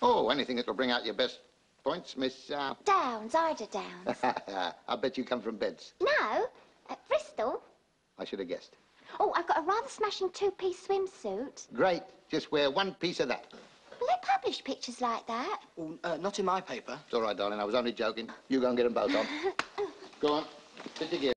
Oh, anything that'll bring out your best points, Miss... Uh... Downs, Ida Downs. I bet you come from Beds. no, at Bristol. I should have guessed. Oh, I've got a rather smashing two-piece swimsuit. Great. Just wear one piece of that. Will they publish pictures like that? Oh, uh, not in my paper. It's all right, darling. I was only joking. You go and get them both on. go on. Sit your gear.